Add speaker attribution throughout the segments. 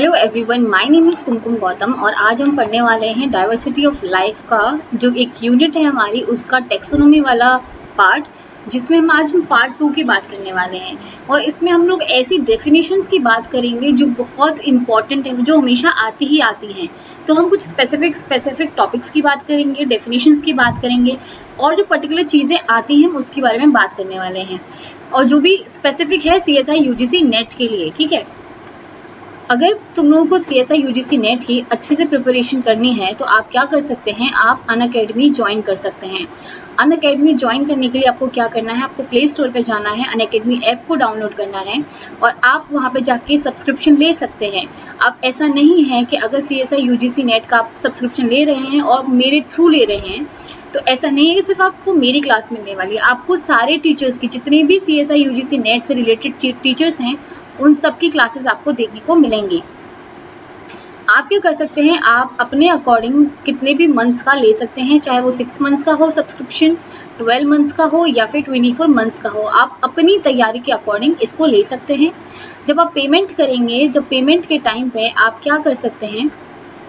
Speaker 1: Hello everyone my name is Kumkum Gautam और आज हम पढ़ने वाले हैं डाइवर्सिटी ऑफ़ लाइफ का, जो एक यूनिट है हमारी, उसका टेक्सोनोमी वाला पार्ट जिसमें हम आज हम पार्ट टू की बात करने वाले हैं। और इसमें हम लोग ऐसी डेफिनेशंस की बात करेंगे जो बहुत इंपॉर्टेंट है, जो हमेशा आती ही आती हैं। तो हम कुछ स्पेसिफिक स्पेसिफिक टॉपिक्स की बात करेंगे डेफिनेशंस की बात करेंगे और जो पर्टिकुलर चीज़ें आती हैं, उसके बारे में बात करने वाले हैं। और जो भी स्पेसिफिक है C S I U G C net के लिए, ठीक है? अगर तुम लोगों को C S I U G C net की अच्छे से प्रिपरेशन करनी है तो आप क्या कर सकते हैं? आप अन अकेडमी ज्वाइन कर सकते हैं। अन अकेडमी ज्वाइन करने के लिए आपको क्या करना है? आपको प्ले स्टोर पर जाना है अन अकेडमी ऐप को डाउनलोड करना है और आप वहाँ पर जाके सब्सक्रिप्शन ले सकते हैं। आप ऐसा नहीं है कि अगर C S I U G C net का आप सब्सक्रिप्शन ले रहे हैं और मेरे थ्रू ले रहे हैं तो ऐसा नहीं है कि सिर्फ़ आपको मेरी क्लास मिलने वाली है। आपको सारे टीचर्स की जितने भी C S I U G C net से रिलेटेड टीचर्स हैं उन सब की क्लासेस आपको देखने को मिलेंगी। आप क्या कर सकते हैं? आप अपने अकॉर्डिंग कितने भी मंथ्स का ले सकते हैं, चाहे वो सिक्स मंथ्स का हो सब्सक्रिप्शन ट्वेल्व मंथ्स का हो, या फिर ट्वेंटी फोर मंथ्स का हो। आप अपनी तैयारी के अकॉर्डिंग इसको ले सकते हैं। जब आप पेमेंट करेंगे, जब पेमेंट के टाइम पे आप क्या कर सकते हैं?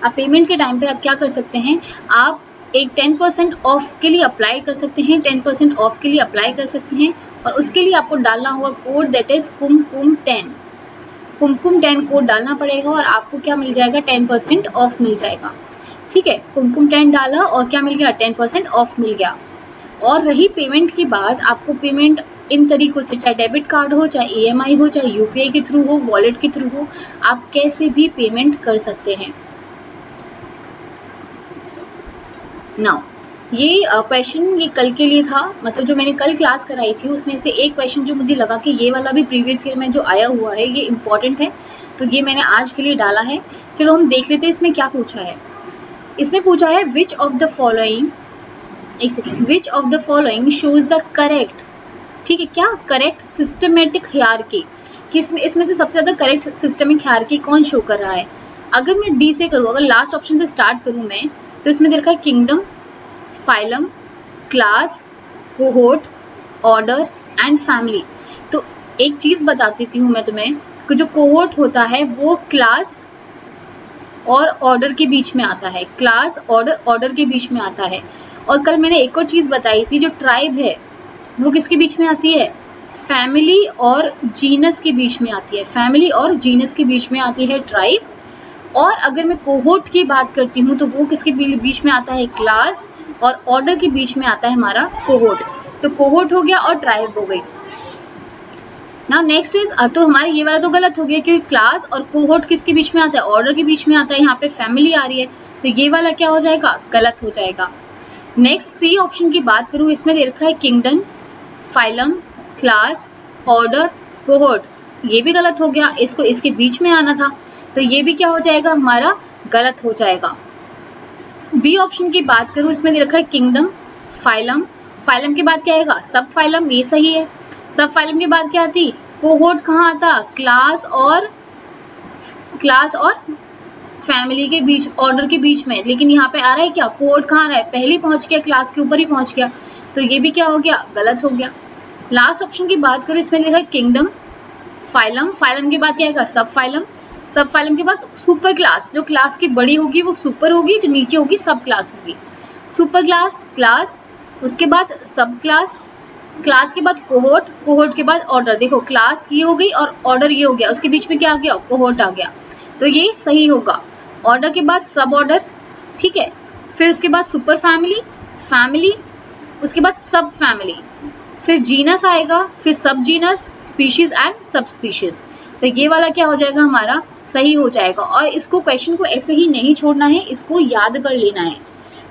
Speaker 1: आप पेमेंट के टाइम पे आप क्या कर सकते हैं? आप एक टेन परसेंट ऑफ़ के लिए अप्लाई कर सकते हैं टेन परसेंट ऑफ़ के लिए अप्लाई कर सकते हैं और उसके लिए आपको डालना होगा code that is Kumkum ten Kumkum ten code डालना पड़ेगा और आपको क्या मिल जाएगा? टेन परसेंट ऑफ़ मिल जाएगा। ठीक है कुमकुम टेन डाला और क्या मिल गया? टेन परसेंट ऑफ़ मिल गया। और रही पेमेंट की बात आपको पेमेंट इन तरीकों से, चाहे डेबिट कार्ड हो, चाहे ई हो, चाहे यूपीआई के थ्रू हो वॉलेट के थ्रू हो, आप कैसे भी पेमेंट कर सकते हैं। नाउ ये क्वेश्चन ये कल के लिए था। मतलब जो मैंने कल क्लास कराई थी, उसमें से एक क्वेश्चन जो मुझे लगा कि ये वाला भी प्रीवियस ईयर में जो आया हुआ है, ये इम्पोर्टेंट है। तो ये मैंने आज के लिए डाला है। चलो हम देख लेते हैं इसमें क्या पूछा है। इसने पूछा है विच ऑफ़ द फॉलोइंग एक second which of the following shows the correct ठीक है, क्या करेक्ट सिस्टमेटिक हियारकी किसमें इसमें से सबसे ज़्यादा करेक्ट सिस्टमिक हियारकी कौन शो कर रहा है? अगर मैं डी से करूँ, अगर लास्ट ऑप्शन से स्टार्ट करूँ मैं तो इसमें देखा है kingdom phylum class cohort order and family तो एक चीज़ बता देती हूँ मैं तुम्हें कि जो कोहोट होता है, वो क्लास और ऑर्डर के बीच में आता है। क्लास ऑर्डर ऑर्डर के बीच में आता है। और कल मैंने एक और चीज़ बताई थी, जो ट्राइब है, वो किसके बीच में आती है? फैमिली और जीनस के बीच में आती है। फैमिली और जीनस के बीच में आती है ट्राइब और अगर मैं कोहोट की बात करती हूँ तो वो किसके बीच में आता है? क्लास और ऑर्डर के बीच में आता है हमारा कोहोट तो कोहोट हो गया और ट्राइब हो गई. ना नेक्स्ट इज़ तो हमारा ये वाला तो गलत हो गया क्योंकि क्लास और कोहोट किसके बीच में आता है? ऑर्डर के बीच में आता है, यहाँ पे फैमिली आ रही है तो ये वाला क्या हो जाएगा? गलत हो जाएगा. नेक्स्ट सी ऑप्शन की बात करूँ, इसमें दे रखा है kingdom phylum class order cohort ये भी गलत हो गया, इसको इसके बीच में आना था. तो ये भी क्या हो जाएगा? हमारा गलत हो जाएगा। बी ऑप्शन की बात करूँ, इसमें रखा है किंगडम फाइलम फाइलम के बाद क्या आएगा? सब फाइलम ये सही है। सब फाइलम के बाद क्या आती? कोहोट कहाँ आता? क्लास और क्लास और फैमिली के बीच ऑर्डर के बीच में। लेकिन यहाँ पे आ रहा है क्या? कोड कहाँ रहा है? पहले पहुँच गया क्लास के ऊपर ही पहुँच गया। तो ये भी क्या हो गया? गलत हो गया। लास्ट ऑप्शन की बात करूँ, इसमें लिखा है किंगडम फाइलम फाइलम के बाद क्या आएगा? सब फाइलम सब फाइलम के पास सुपर क्लास जो क्लास की बड़ी होगी, वो सुपर होगी, जो नीचे होगी, सब क्लास होगी। सुपर क्लास क्लास उसके बाद सब क्लास क्लास के बाद कोहोट कोहोट के बाद ऑर्डर देखो क्लास ये हो गई और ऑर्डर ये हो गया, उसके बीच में क्या आ गया? कोहोट आ गया। तो ये सही होगा। ऑर्डर के बाद सब ऑर्डर ठीक है? फिर उसके बाद सुपर फैमिली फैमिली उसके बाद सब फैमिली फिर जीनस आएगा, फिर subgenus species and subspecies तो ये वाला क्या हो जाएगा हमारा? सही हो जाएगा। और इसको क्वेश्चन को ऐसे ही नहीं छोड़ना है, इसको याद कर लेना है।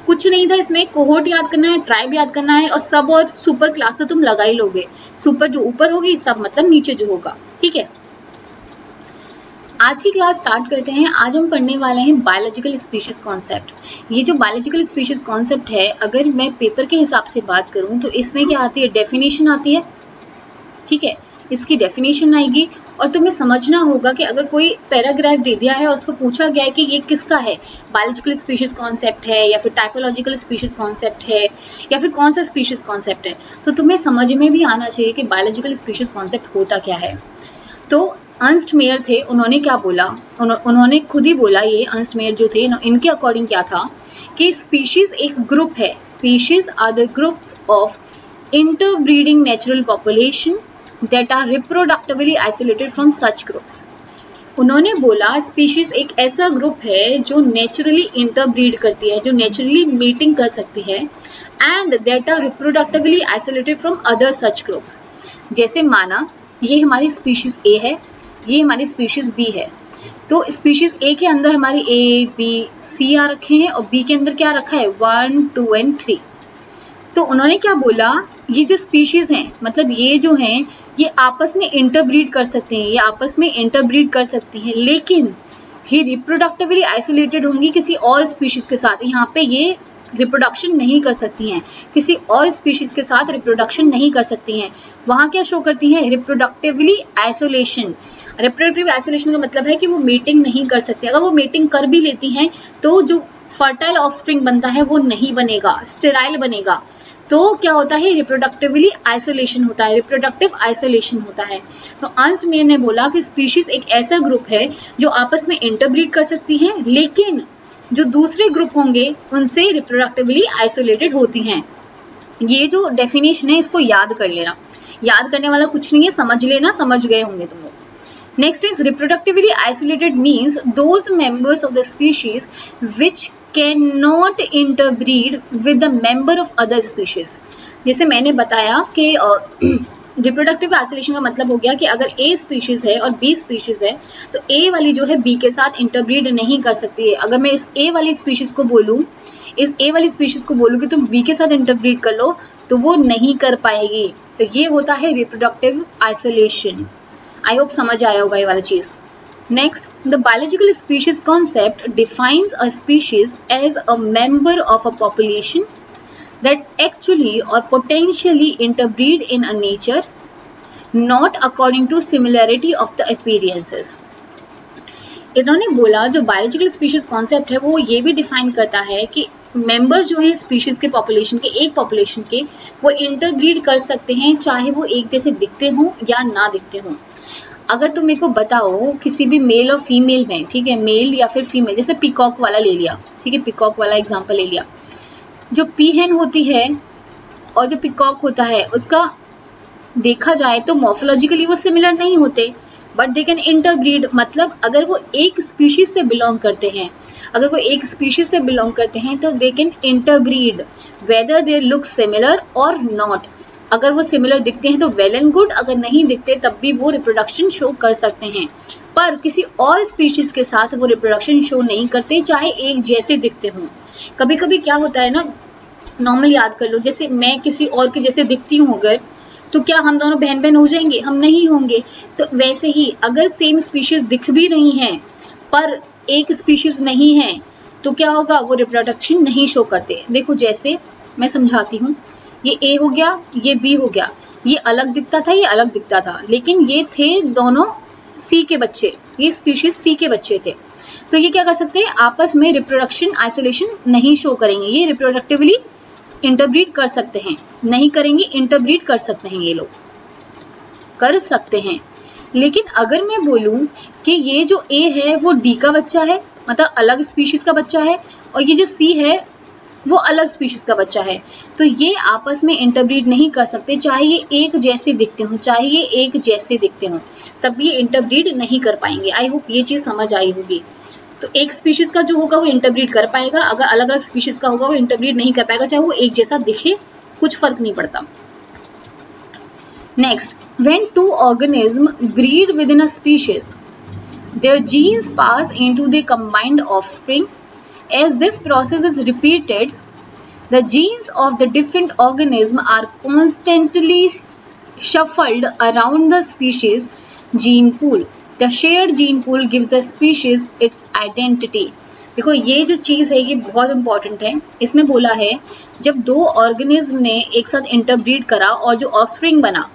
Speaker 1: कुछ नहीं था इसमें कोहोट याद करना है ट्राइब याद करना है, और सब और सुपर क्लास तो तुम लगा ही लोगे। सुपर जो ऊपर होगी, सब मतलब नीचे जो होगा। ठीक है? आज की क्लास स्टार्ट करते हैं। आज हम पढ़ने वाले हैं बायोलॉजिकल स्पीशीज कॉन्सेप्ट ये जो बायोलॉजिकल स्पीशीज कॉन्सेप्ट है, अगर मैं पेपर के हिसाब से बात करूँ तो इसमें क्या आती है? डेफिनेशन आती है। ठीक है? इसकी डेफिनेशन आएगी। और तुम्हें समझना होगा कि अगर कोई पैराग्राफ दे दिया है और उसको पूछा गया है कि ये किसका है बायोलॉजिकल स्पीशीज कॉन्सेप्ट है या फिर टाइपोलॉजिकल स्पीशीज कॉन्सेप्ट है या फिर कौन सा स्पीशीज कॉन्सेप्ट है तो तुम्हें समझ में भी आना चाहिए कि बायोलॉजिकल स्पीशीज कॉन्सेप्ट होता क्या है। तो अंस्ट मेयर थे, उन्होंने क्या बोला? उन्होंने खुद ही बोला ये अंस्ट मेयर जो थे इनके अकॉर्डिंग क्या था कि स्पीशीज एक ग्रुप है। Species are the groups of interbreeding natural population that are reproductively isolated from such groups. उन्होंने बोला स्पीशीज एक ऐसा ग्रुप है जो नेचुरली इंटरब्रीड करती है, जो नेचुरली मीटिंग कर सकती है and that are reproductively isolated from other such groups जैसे माना, ये हमारी स्पीशीज ए है, ये हमारी स्पीशीज बी है। तो स्पीशीज ए के अंदर हमारी ए बी सी आ रखे हैं, और बी के अंदर क्या रखा है? वन टू एंड थ्री तो उन्होंने क्या बोला? ये जो स्पीशीज हैं मतलब ये जो हैं ये आपस में इंटरब्रीड कर सकते हैं, ये आपस में इंटरब्रीड कर सकती हैं, लेकिन ये रिप्रोडक्टिवली आइसोलेटेड होंगी किसी और स्पीशीज के साथ। यहाँ पे ये रिप्रोडक्शन नहीं कर सकती हैं। किसी और स्पीशीज के साथ रिप्रोडक्शन नहीं कर सकती हैं। वहाँ क्या शो करती हैं? रिप्रोडक्टिवली आइसोलेशन रिप्रोडक्टिव आइसोलेशन का मतलब है कि वो मीटिंग नहीं कर सकती। अगर वो मीटिंग कर भी लेती हैं तो जो फर्टाइल ऑफस्प्रिंग बनता है, वो नहीं बनेगा स्टेराइल बनेगा। तो क्या होता है रिप्रोडक्टिवली आइसोलेशन होता है रिप्रोडक्टिव आइसोलेशन होता है। तो अंश मेयर ने बोला कि स्पीशीज एक ऐसा ग्रुप है जो आपस में इंटरब्रीड कर सकती है, लेकिन जो दूसरे ग्रुप होंगे, उनसे रिप्रोडक्टिवली आइसोलेटेड होती हैं। ये जो डेफिनेशन है, इसको याद कर लेना। याद करने वाला कुछ नहीं है, समझ लेना, समझ गए होंगे तुम लोग। Is reproductively isolated means those members of the species which can not interbreed with the member of other species जैसे मैंने बताया कि रिप्रोडक्टिव आइसोलेशन का मतलब हो गया कि अगर ए स्पीशीज है और बी स्पीशीज है तो ए वाली जो है बी के साथ इंटरब्रीड नहीं कर सकती है। अगर मैं इस ए वाली स्पीशीज को बोलूँ, इस ए वाली स्पीशीज को बोलूँ कि तुम बी के साथ इंटरब्रीड कर लो तो वो नहीं कर पाएगी। तो ये होता है रिप्रोडक्टिव आइसोलेशन आई होप समझ आया होगा ये वाला चीज़। Next the biological species concept defines a species as a member of a population that actually और potentially interbreed in a nature not according to similarity of the experiences इन्होंने बोला, जो biological species concept है, वो ये भी define करता है कि मेंबर्स जो है स्पीशीज के पॉपुलेशन के, एक पॉपुलेशन के, वो इंटरब्रीड कर सकते हैं, चाहे वो एक जैसे दिखते हों या ना दिखते हों। अगर तुम मेरे को बताओ, किसी भी मेल और फीमेल में, ठीक है मेल या फिर फीमेल जैसे पिकॉक वाला ले लिया, ठीक है पिकॉक वाला एग्ज़ाम्पल ले लिया। जो पीहेन होती है और जो पिकॉक होता है, उसका देखा जाए तो मॉर्फोलॉजिकली वो सिमिलर नहीं होते बट दे कैन इंटरब्रीड मतलब अगर वो एक स्पीशीज से बिलोंग करते हैं, अगर वो एक स्पीशीज से बिलोंग करते हैं तो they can interbreed whether they look similar और नॉट अगर वो सिमिलर दिखते हैं तो वेल एंड गुड अगर नहीं दिखते, तब भी वो रिप्रोडक्शन शो कर सकते हैं। पर किसी और स्पीशीज के साथ वो रिप्रोडक्शन शो नहीं करते, चाहे एक जैसे दिखते हों। कभी कभी क्या होता है ना नॉर्मल याद कर लो, जैसे मैं किसी और के जैसे दिखती हूँ अगर तो क्या हम दोनों बहन बहन हो जाएँगे? हम नहीं होंगे। तो वैसे ही अगर सेम स्पीशीज दिख भी रही हैं, पर एक स्पीशीज नहीं है तो क्या होगा? वो रिप्रोडक्शन नहीं शो करते। देखो जैसे मैं समझाती हूँ। ये ए हो गया, ये बी हो गया। ये अलग दिखता था, ये अलग दिखता था। लेकिन ये थे दोनों सी के बच्चे। ये स्पीशीज सी के बच्चे थे। तो ये क्या कर सकते हैं? आपस में रिप्रोडक्शन आइसोलेशन नहीं शो करेंगे। ये रिप्रोडक्टिवली इंटरब्रीड कर सकते हैं। नहीं करेंगे इंटरब्रीड कर सकते हैं ये लोग। कर सकते हैं। लेकिन अगर मैं बोलूँ कि ये जो ए है, वो डी का बच्चा है मतलब अलग स्पीशीज का बच्चा है, और ये जो सी है वो अलग स्पीशीज का बच्चा है। तो ये आपस में इंटरब्रीड नहीं कर सकते, चाहे ये एक जैसे दिखते हो, चाहे ये एक जैसे दिखते हो, तब ये इंटरब्रीड नहीं कर पाएँगे। आई होप ये चीज़ समझ आई होगी। तो एक स्पीशीज का जो होगा, वो इंटरब्रीड कर पाएगा। अगर अलग अलग स्पीशीज का होगा, वो इंटरब्रीड नहीं कर पाएगा, चाहे वो एक जैसा दिखे, कुछ फ़र्क नहीं पड़ता। Next when when two organisms breed within a species, their genes pass into the combined offspring As this process is repeated, the genes of the different organism are constantly shuffled around the species gene pool. The shared gene pool gives the species its identity. देखो ये जो चीज़ है ये बहुत important है इसमें बोला है जब दो ऑर्गेनिज्म ने एक साथ इंटरब्रीड करा और जो ऑफस्प्रिंग बना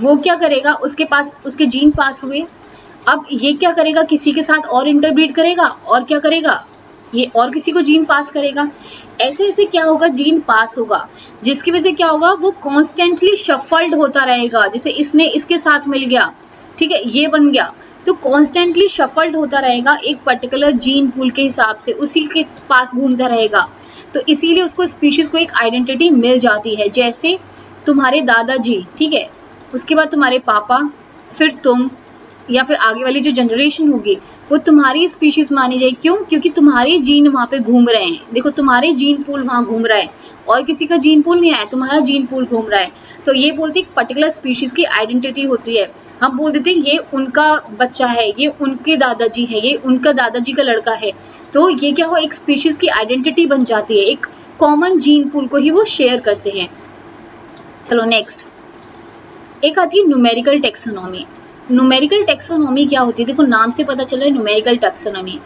Speaker 1: वो क्या करेगा उसके पास उसके जीन पास हुए अब ये क्या करेगा किसी के साथ और इंटरब्रीड करेगा और क्या करेगा ये और किसी को जीन पास करेगा? ऐसे ऐसे क्या होगा? जीन पास होगा। जिसकी वजह से क्या होगा? वो कॉन्स्टेंटली शफल्ड होता रहेगा। जैसे इसने इसके साथ मिल गया, ठीक है, ये बन गया तो कॉन्स्टेंटली शफल्ड होता रहेगा एक पर्टिकुलर जीन पूल के हिसाब से। उसी के पास घूमता रहेगा। तो इसीलिए उसको स्पीशीज को एक आइडेंटिटी मिल जाती है। जैसे तुम्हारे दादाजी, ठीक है, उसके बाद तुम्हारे पापा, फिर तुम या फिर आगे वाली जो जनरेशन होगी, वो तुम्हारी स्पीशीज मानी जाएगी। क्यों? क्योंकि तुम्हारे जीन वहाँ पे घूम रहे हैं। देखो, तुम्हारे जीन पूल वहाँ घूम रहा है। और किसी का जीन पूल नहीं आया, तुम्हारा जीन पूल घूम रहा है। तो ये बोलते एक पर्टिकुलर स्पीशीज की आइडेंटिटी होती है। हम बोल देते हैं, ये उनका बच्चा है, ये उनके दादाजी है, ये उनका दादाजी का लड़का है। तो ये क्या हो, एक स्पीशीज की आइडेंटिटी बन जाती है। एक कॉमन जीन पूल को ही वो शेयर करते हैं। चलो नेक्स्ट एक आती है न्यूमेरिकल टेक्सोनॉमी न्यूमेरिकल टेक्सोनॉमी क्या होती है? देखो, नाम से पता चल है न्यूमेरिकल टेक्सोनॉमी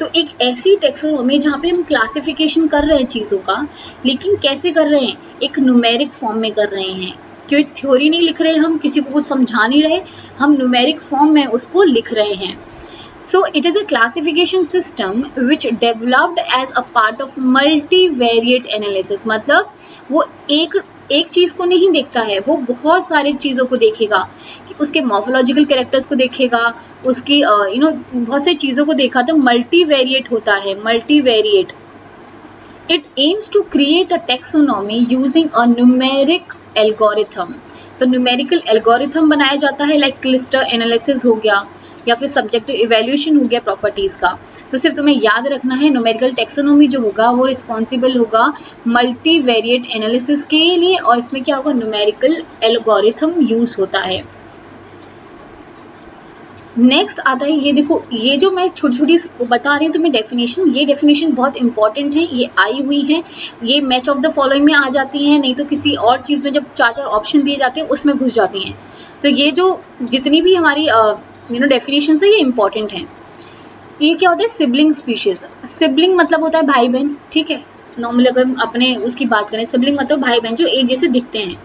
Speaker 1: तो एक ऐसी टेक्सोनॉमी जहाँ पे हम क्लासिफिकेशन कर रहे हैं चीज़ों का, लेकिन कैसे कर रहे हैं? एक न्यूमेरिक फॉर्म में कर रहे हैं। क्योंकि थ्योरी नहीं लिख रहे हम, किसी को कुछ समझा नहीं रहे, हम न्यूमेरिक फॉर्म में उसको लिख रहे हैं। So, it is a classification system which developed as a part of multivariate analysis. मतलब वो एक एक चीज़ को नहीं देखता है, वो बहुत सारी चीज़ों को देखेगा उसके मॉर्फोलॉजिकल कैरेक्टर्स को देखेगा, उसकी यू नो बहुत सारी चीज़ों को देखा तो मल्टीवेरिएट होता है multivariate it aims to create a taxonomy using a numeric algorithm तो न्यूमेरिकल एल्गोरिथम बनाया जाता है लाइक क्लिस्टर एनालिसिस हो गया या फिर सब्जेक्टिव इवेल्यूशन हो गया प्रॉपर्टीज़ का। तो सिर्फ़ तुम्हें याद रखना है नोमेरिकल टेक्सोनोमी जो होगा, वो रिस्पॉन्सिबल होगा मल्टी वेरिएट एनालिसिस के लिए और इसमें क्या होगा न्यूमेरिकल एल्गोरिथम यूज़ होता है। नेक्स्ट आता है, ये देखो, ये जो मैं छोटी छोटी बता रही हूँ तुम्हें डेफिनेशन ये डेफिनेशन बहुत इंपॉर्टेंट है, ये आई हुई है, ये मैच ऑफ़ द फॉलोइंग में आ जाती है, नहीं तो किसी और चीज़ में जब चार चार ऑप्शन दिए जाते हैं, उसमें घुस जाती हैं। तो ये जो जितनी भी हमारी यू नो डेफिनेशन है, ये इंपॉर्टेंट है। ये क्या होता है? सिबलिंग स्पीशीज सिबलिंग मतलब होता है भाई बहन ठीक है? नॉर्मली अगर अपने उसकी बात करें सिबलिंग मतलब भाई बहन जो एक जैसे दिखते हैं।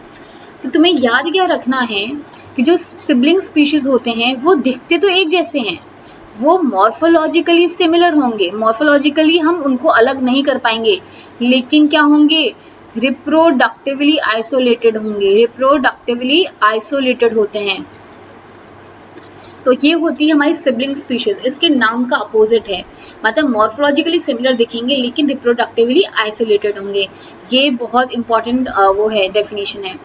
Speaker 1: तो तुम्हें याद क्या रखना है कि जो सिबलिंग स्पीशीज होते हैं, वो दिखते तो एक जैसे हैं। वो मॉर्फोलॉजिकली सिमिलर होंगे। मॉर्फोलॉजिकली हम उनको अलग नहीं कर पाएँगे। लेकिन क्या होंगे? रिप्रोडक्टिवली आइसोलेटेड होंगे। रिप्रोडक्टिवली आइसोलेटेड होते हैं। तो ये होती है हमारी सिबलिंग स्पीशीज इसके नाम का अपोजिट है। मतलब मॉर्फोलॉजिकली सिमिलर दिखेंगे लेकिन रिप्रोडक्टिवली आइसोलेटेड होंगे। ये बहुत इंपॉर्टेंट वो है डेफिनेशन है।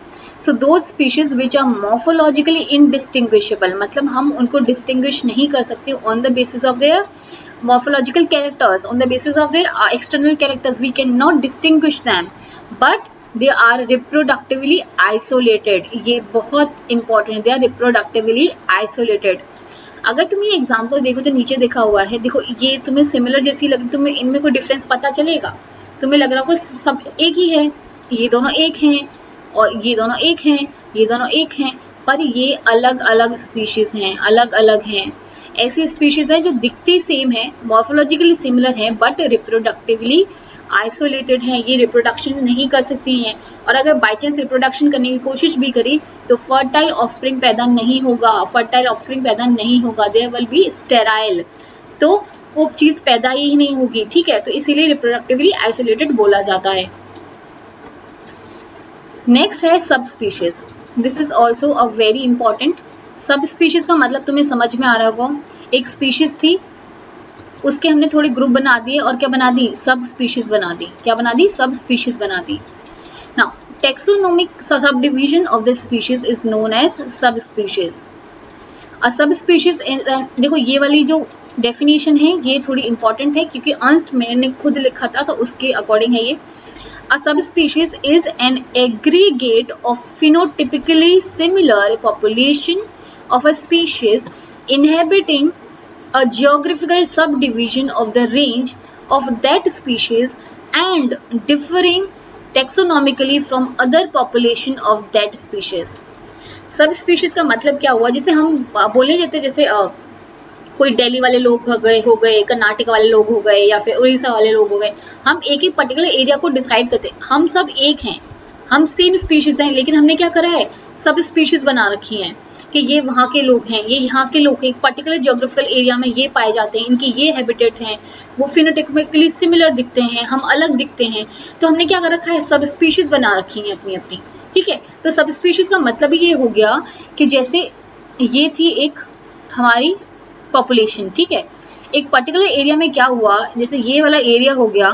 Speaker 1: सो दो species which are morphologically indistinguishable मतलब हम उनको डिस्टिंग्विश नहीं कर सकते on the basis of their characters on the basis of their uh, external characters we cannot distinguish them but they are reproductively isolated ये बहुत important they are reproductively isolated अगर तुम ये एग्ज़ाम्पल देखो जो नीचे देखा हुआ है, देखो ये तुम्हें सिमिलर जैसी लग, तुम्हें इनमें कोई डिफरेंस पता चलेगा? तुम्हें लग रहा होगा सब एक ही है। ये दोनों एक हैं और ये दोनों एक हैं, ये दोनों एक हैं, पर ये अलग अलग स्पीशीज हैं अलग अलग हैं। ऐसी स्पीशीज हैं जो दिखती सेम है मॉर्फोलॉजिकली सिमिलर हैं बट रिप्रोडक्टिवली आइसोलेटेड हैं, ये रिप्रोडक्शन नहीं कर सकती हैं। और अगर बाई चांस रिप्रोडक्शन करने की कोशिश भी करी तो फर्टाइल ऑफस्प्रिंग पैदा नहीं होगा। फर्टाइल ऑफस्प्रिंग पैदा नहीं होगा। देर विल बी स्टेराइल तो वो चीज़ पैदा ही नहीं होगी, ठीक है? तो इसीलिए रिप्रोडक्टिवली आइसोलेटेड बोला जाता है। नेक्स्ट है sub species this is also a very important sub species का मतलब तुम्हें समझ में आ रहा होगा। एक स्पीशीज थी उसके हमने थोड़े ग्रुप बना दिए और क्या बना दी? सब स्पीशीज बना दी। क्या बना दी? सब स्पीशीज बना दी। Now taxonomic sub division of the species is known as sub species a sub species देखो, ये वाली जो डेफिनेशन है, ये थोड़ी इंपॉर्टेंट है क्योंकि अंश मैंने खुद लिखा था तो उसके अकॉर्डिंग है ये। A subspecies is an aggregate of phenotypically similar population of a species inhabiting a geographical subdivision of the range of that species and differing taxonomically from other population of that species. Sub species का मतलब क्या हुआ? जैसे हम बोले जाते जैसे आ, कोई दिल्ली वाले लोग हो गए हो गए कर्नाटक वाले लोग हो गए या फिर उड़ीसा वाले लोग हो गए हम एक ही पर्टिकुलर एरिया को डिसाइड करते हम सब एक हैं। हम सेम स्पीशीज हैं लेकिन हमने क्या करा है? सब स्पीशीज बना रखी हैं। कि ये वहाँ के लोग हैं, ये यहाँ के लोग हैं पर्टिकुलर जोग्राफिकल एरिया में ये पाए जाते हैं, इनकी ये हैबिटेट हैं, वो फिनोटिकली सिमिलर दिखते हैं, हम अलग दिखते हैं। तो हमने क्या कर रखा है? सब स्पीशीज बना रखी हैं अपनी अपनी, ठीक है? तो सब स्पीशीज का मतलब ये हो गया कि जैसे ये थी एक हमारी पॉपुलेशन ठीक है? एक पर्टिकुलर एरिया में क्या हुआ? जैसे ये वाला एरिया हो गया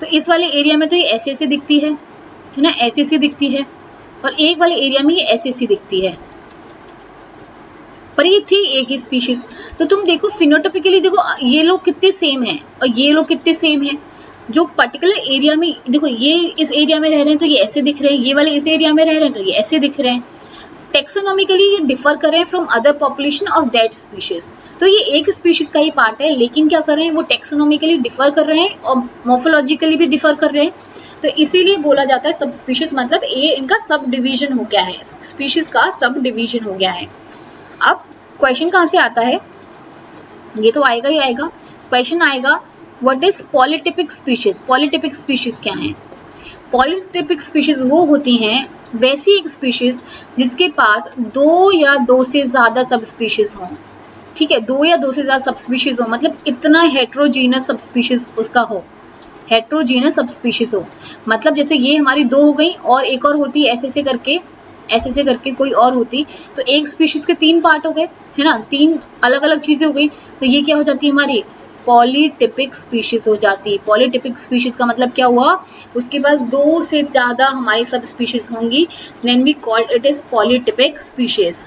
Speaker 1: तो इस वाले एरिया में तो ये ऐसे ऐसे दिखती है है ना? ऐसे ऐसे दिखती है, और एक वाले एरिया में ये ऐसे ऐसी दिखती है। पर ये थी एक ही स्पीशीज तो तुम देखो फिनोटोपिकली देखो, ये लोग कितने सेम हैं और ये लोग कितने सेम हैं। जो पर्टिकुलर एरिया में, देखो, ये इस एरिया में रह रहे हैं तो ये ऐसे दिख रहे हैं, ये वाले इस एरिया में रह रहे हैं तो ये ऐसे दिख रहे हैं। टेक्सोनॉमिकली ये डिफर कर from other population of that species तो ये एक स्पीशीज का ही पार्ट है, लेकिन क्या कर रहे हैं, वो टेक्सोनॉमिकली डिफर कर रहे हैं और मोफोलॉजिकली भी डिफर कर रहे हैं। तो इसीलिए बोला जाता है सब स्पीशीज मतलब ये इनका सब डिवीज़न हो गया है स्पीशीज का सब डिवीज़न हो गया है। अब क्वेश्चन कहाँ से आता है? ये तो आएगा ही आएगा। क्वेश्चन आएगा what is polytypic species polytypic species क्या है? पॉलिटिपिक स्पीशीज वो होती हैं, वैसी एक स्पीशीज जिसके पास दो या दो से ज़्यादा सब स्पीशीज हों। ठीक है, दो या दो से ज़्यादा सब स्पीशीज हो मतलब इतना हेट्रोजीनस सब स्पीशीज उसका हो। हेट्रोजीनस सब स्पीशीज हो। मतलब जैसे ये हमारी दो हो गई और एक और होती है ऐसे ऐसे करके ऐसे ऐसे करके कोई और होती तो एक स्पीशीज के तीन पार्ट हो गए, है ना? तीन अलग अलग चीज़ें हो गई तो ये क्या हो जाती है हमारी? पॉलीटिपिक स्पीशीज हो जाती। है पॉलीटिपिक स्पीशीज का मतलब क्या हुआ? उसके पास दो से ज़्यादा हमारी सब स्पीशीज होंगी then we call it is polytypic species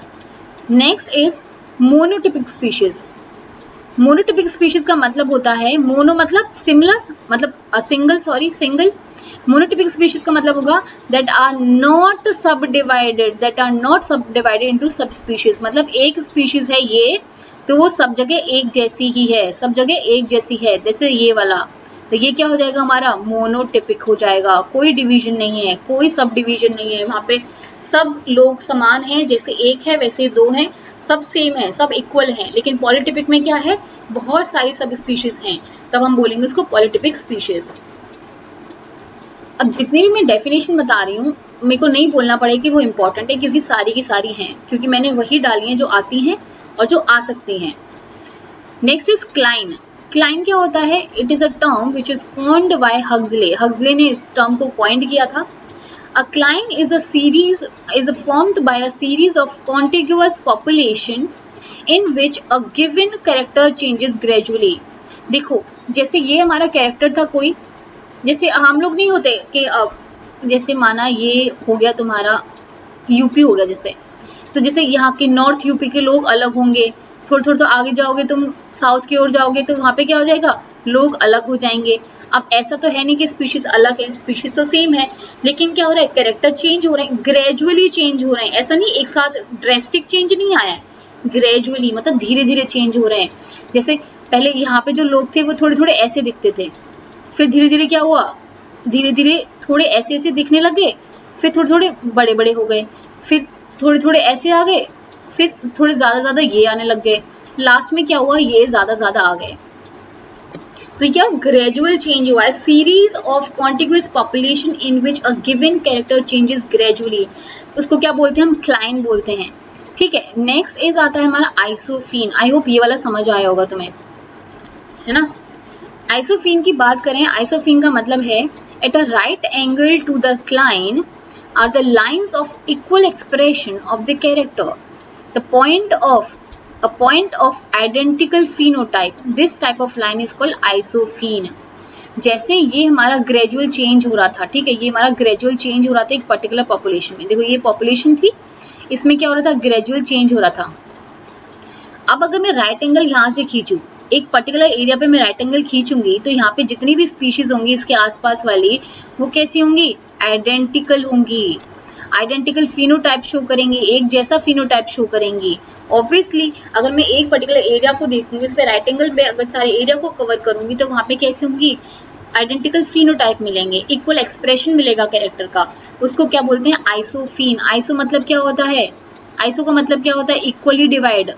Speaker 1: next is monotypic species monotypic species का मतलब होता है मोनो मतलब सिमिलर मतलब single sorry single monotypic species का मतलब होगा that are not sub divided that are not sub divided into sub species मतलब एक स्पीशीज है ये तो वो सब जगह एक जैसी ही है, सब जगह एक जैसी है. जैसे ये वाला तो ये क्या हो जाएगा हमारा? मोनोटिपिक हो जाएगा. कोई डिवीज़न नहीं है, कोई सब डिवीज़न नहीं है. वहाँ पे सब लोग समान हैं, जैसे एक है, वैसे दो हैं, सब सेम है, सब इक्वल है। लेकिन पॉलिटिपिक में क्या है? बहुत सारी सब स्पीशीज हैं। तब हम बोलेंगे उसको पॉलिटिपिक स्पीशीज अब जितनी भी मैं डेफिनेशन बता रही हूँ, मेरे को नहीं बोलना पड़ेगा कि वो इम्पोर्टेंट है, क्योंकि सारी की सारी हैं। क्योंकि मैंने वही डाली हैं जो आती हैं और जो आ सकती हैं। नेक्स्ट इज़ क्लाइन क्लाइन क्या होता है? It is a term which is coined by Huxley Huxley ने इस टर्म को पॉइंट किया था। A cline is a series, is formed by a series of contiguous population in which a given character changes gradually. देखो, जैसे ये हमारा character था कोई, जैसे हम लोग नहीं होते कि जैसे माना ये हो गया तुम्हारा यूपी हो गया जैसे। तो जैसे यहाँ के नॉर्थ यूपी के लोग अलग होंगे थोड़े थोड़े तो आगे जाओगे तुम साउथ की ओर जाओगे तो वहाँ पे क्या हो जाएगा? लोग अलग हो जाएँगे। अब ऐसा तो है नहीं कि स्पीशीज अलग है स्पीशीज तो सेम है, लेकिन क्या हो रहा है कैरेक्टर चेंज हो रहे हैं ग्रेजुअली चेंज हो रहे हैं। ऐसा नहीं, एक साथ ड्रेस्टिक चेंज नहीं आया है। ग्रेजुअली मतलब धीरे धीरे चेंज हो रहे हैं। जैसे पहले यहाँ पे जो लोग थे, वो थोड़े थोड़े ऐसे दिखते थे। फिर धीरे धीरे क्या हुआ? धीरे धीरे थोड़े ऐसे ऐसे दिखने लगे, फिर थोड़े थोड़े बड़े बड़े हो गए, फिर थोड़े थोड़े ऐसे आ गए, फिर थोड़े ज़्यादा ज़्यादा ये आने लग गए। लास्ट में क्या हुआ? ये ज़्यादा ज़्यादा आ गए। तो क्या ग्रेजुअल चेंज हुआ है। Series of contiguous population in which a given character changes gradually उसको क्या बोलते हैं? हम क्लाइन बोलते हैं। ठीक है नेक्स्ट इज़ आता है हमारा आइसोफीन आई होप ये वाला समझ आया होगा तुम्हें। है ना? आइसोफीन की बात करें आइसोफीन का मतलब है at a right angle to the cline are the lines of equal expression of the character. The point of a point of identical phenotype. This type of line is called isophene. जैसे ये हमारा gradual change हो रहा था, ठीक है? ये हमारा ग्रेजुअल चेंज हो रहा था एक पर्टिकुलर पॉपुलेशन में। देखो, ये पॉपुलेशन थी, इसमें क्या हो रहा था? ग्रेजुअल चेंज हो रहा था। अब अगर मैं राइट एंगल यहाँ से खींचू, एक पर्टिकुलर एरिया पे मैं राइट एंगल खींचूँगी तो यहाँ पे जितनी भी स्पीशीज होंगी, इसके आसपास वाली, वो कैसी होंगी? आइडेंटिकल होंगी। आइडेंटिकल फिनोटाइप शो करेंगी, एक जैसा फिनोटाइप शो करेंगी। ऑब्वियसली अगर मैं एक पर्टिकुलर एरिया को देखूँगी उस पर राइट एंगल पे अगर सारे एरिया को कवर करूँगी तो वहाँ पे कैसे होंगी? आइडेंटिकल फिनोटाइप मिलेंगे इक्वल एक्सप्रेशन मिलेगा कैरेक्टर का। उसको क्या बोलते हैं? आइसोफिन आइसो मतलब क्या होता है? आइसो का मतलब क्या होता है? इक्वली डिवाइड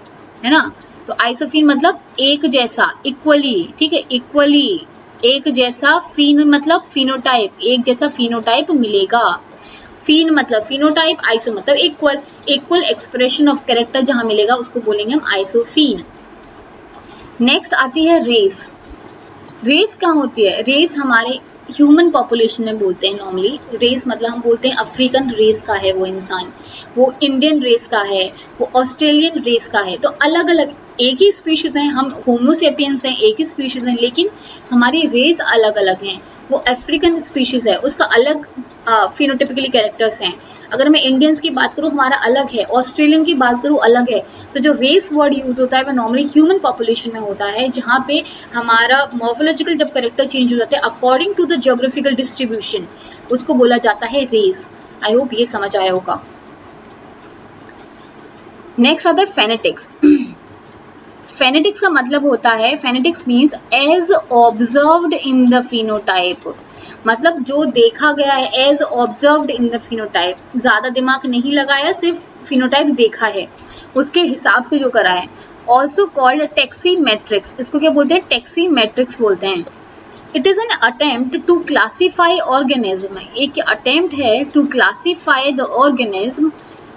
Speaker 1: है ना? तो आइसोफिन मतलब एक जैसा इक्वली ठीक है? इक्वली एक जैसा फिन मतलब फिनोटाइप एक जैसा फिनोटाइप मिलेगा। फिन मतलब फिनोटाइप आइसो मतलब equal equal expression of character जहाँ मिलेगा उसको बोलेंगे हम आइसोफिन नेक्स्ट आती है रेस रेस क्या होती है? रेस हमारे ह्यूमन पॉपुलेशन में बोलते हैं नॉर्मली रेस मतलब हम बोलते हैं अफ्रीकन रेस का है वो इंसान. वो इंडियन रेस का है, वो ऑस्ट्रेलियन रेस का है. तो अलग अलग एक ही स्पीशीज हैं, हम होमोसेपियंस हैं, एक ही स्पीशीज हैं, लेकिन हमारी रेस अलग अलग हैं. वो अफ्रीकन स्पीशीज है, उसका अलग फिनोटिपिकली कैरेक्टर्स हैं। अगर मैं इंडियंस की बात करूँ, हमारा अलग है। ऑस्ट्रेलियन की बात करूँ, अलग है। तो जो रेस वर्ड यूज़ होता है, वो नॉर्मली ह्यूमन पॉपुलेशन में होता है, जहाँ पे हमारा मॉर्फोलॉजिकल जब करेक्टर चेंज हो जाता है according to the geographical distribution उसको बोला जाता है रेस आई होप ये समझ आया होगा। नेक्स्ट अदर फेनेटिक्स फेनेटिक्स का मतलब होता है phenetics means as observed in the phenotype मतलब जो देखा गया है as observed in the phenotype ज़्यादा दिमाग नहीं लगाया, सिर्फ़ फिनोटाइप देखा है। उसके हिसाब से जो करा है। ऑल्सो कॉल्ड टेक्सी मैट्रिक्स इसको क्या बोलते हैं? टेक्सी मैट्रिक्स बोलते हैं। It is an attempt to classify organism एक अटेम्प्ट है to classify the organism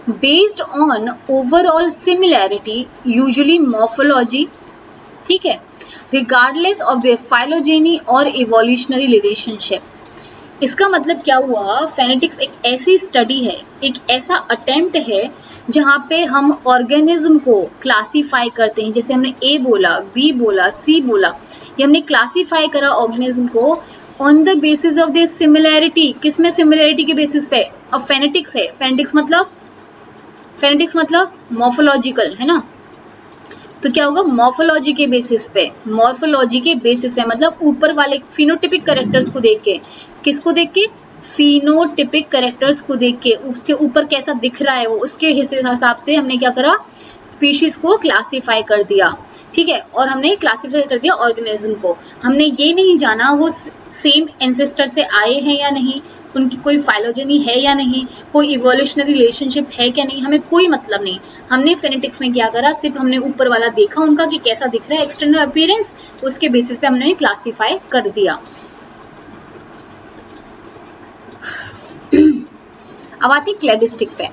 Speaker 1: based on overall similarity usually morphology ठीक है? रिगार्डलेस ऑफ़ द फाइलोजेनी और इवोल्यूशनरी रिलेशनशिप इसका मतलब क्या हुआ? फेनेटिक्स एक ऐसी स्टडी है, एक ऐसा अटेम्प्ट है, जहाँ पे हम ऑर्गेनिज्म को क्लासीफाई करते हैं। जैसे हमने ए बोला बी बोला सी बोला, ये हमने क्लासीफाई करा ऑर्गेनिज्म को on the basis of the similarity किसमें सिमिलैरिटी के बेसिस पे? अब फेनेटिक्स है। फेनेटिक्स मतलब फेनेटिक्स मतलब मॉर्फोलॉजिकल है ना? तो क्या होगा? मॉर्फोलॉजी के बेसिस पे मॉर्फोलॉजी के बेसिस पे मतलब ऊपर वाले फिनोटिपिक करेक्टर्स को देख के, किसको देख के? फिनोटिपिक करेक्टर्स को देख के, उसके ऊपर कैसा दिख रहा है वो, उसके हिसाब से हमने क्या करा? स्पीशीज को क्लासिफाई कर दिया, ठीक है? और हमने क्लासिफाई कर दिया ऑर्गेनिज्म को। हमने ये नहीं जाना वो सेम एंसेस्टर से आए हैं या नहीं उनकी कोई फाइलोजेनी है या नहीं, कोई इवोल्यूशनरी रिलेशनशिप है क्या नहीं, हमें कोई मतलब नहीं। हमने फेनेटिक्स में क्या करा, सिर्फ़ हमने ऊपर वाला देखा उनका कि कैसा दिख रहा है एक्सटर्नल अपीयरेंस उसके बेसिस पे हमने क्लासिफाई कर दिया। अब आती क्लेडिस्टिक पे।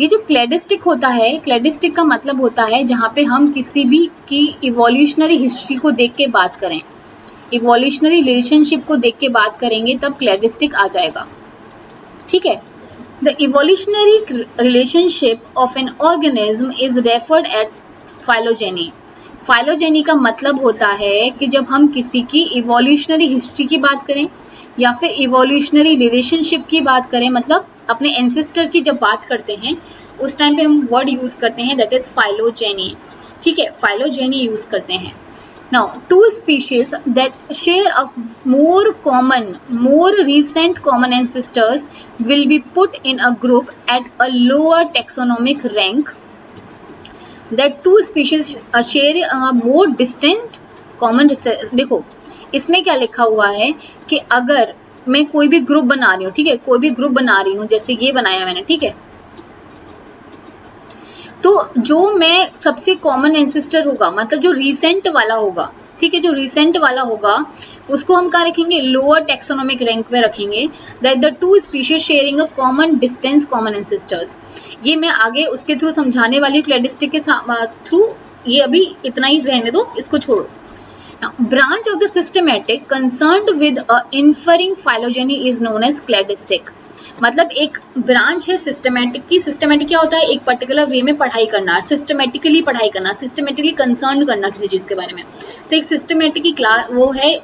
Speaker 1: ये जो क्लेडिस्टिक होता है क्लेडिस्टिक का मतलब होता है जहाँ पे हम किसी भी की इवोल्यूशनरी हिस्ट्री को देख के बात करें। इवोल्यूशनरी रिलेशनशिप को देख के बात करेंगे, तब क्लेडिस्टिक आ जाएगा। ठीक है? The evolutionary relationship of an organism is referred at phylogeny phylogeny का मतलब होता है कि जब हम किसी की इवोल्यूशनरी हिस्ट्री की बात करें, या फिर इवोल्यूशनरी रिलेशनशिप की बात करें मतलब अपने एंसेस्टर की जब बात करते हैं, उस टाइम पे हम वर्ड यूज़ करते हैं दैट इज़ फाइलोजेनी ठीक है? फाइलोजेनी यूज़ करते हैं। Now two species that share a more common more recent common ancestors will be put in a group at a lower taxonomic rank that two species uh, share a more distant common देखो इसमें क्या लिखा हुआ है कि अगर मैं कोई भी ग्रुप बना रही हूँ ठीक है कोई भी ग्रुप बना रही हूँ जैसे ये बनाया मैंने ठीक है तो जो मैं सबसे कॉमन एंसेस्टर होगा मतलब जो रिसेंट वाला होगा ठीक है जो रिसेंट वाला होगा उसको हम कहा रखेंगे? लोअर टेक्सोनॉमिक रैंक में रखेंगे that the two species sharing a common distance common ancestors ये मैं आगे उसके थ्रू समझाने वाली हूँ क्लेडिस्टिक के थ्रू ये अभी इतना ही रहने दो इसको छोड़ो। Branch of the systematic with uh, inferring phylogeny is known as cladistic. मतलब एक ब्रांच है सिस्टमेटिक की। सिस्टमेटिक क्या होता है? एक पर्टिकुलर वे में पढ़ाई करना सिस्टमेटिकली पढ़ाई करना सिस्टमेटिकली कंसर्न करना किसी चीज़ के बारे में। तो एक सिस्टमेटिक की क्लास वो है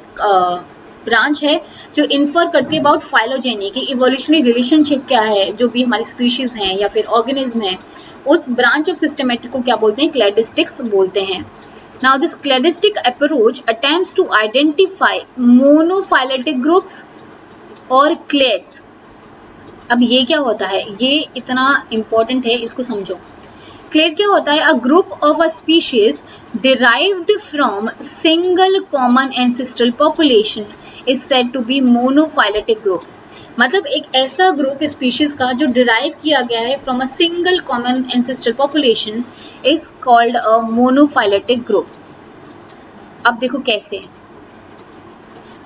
Speaker 1: ब्रांच है, जो इन्फर करती है अबाउट फाइलोजेनी की इवोल्यूशनरी रिलेशनशिप क्या है, जो भी हमारी स्पीशीज हैं या फिर ऑर्गेनिज्म है। उस ब्रांच ऑफ़ सिस्टमेटिक को क्या बोलते हैं? क्लेडिस्टिक्स बोलते हैं। Now this cladistic approach attempts to identify monophyletic groups और clades. अब ये क्या होता है? ये इतना important है, इसको समझो। क्लेड क्या होता है? A group of a species derived from single common ancestral population is said to be monophyletic group. मतलब एक ऐसा ग्रुप स्पीशीज का जो डिराइव किया गया है from a single common ancestor population is called a monophyletic group अब देखो कैसे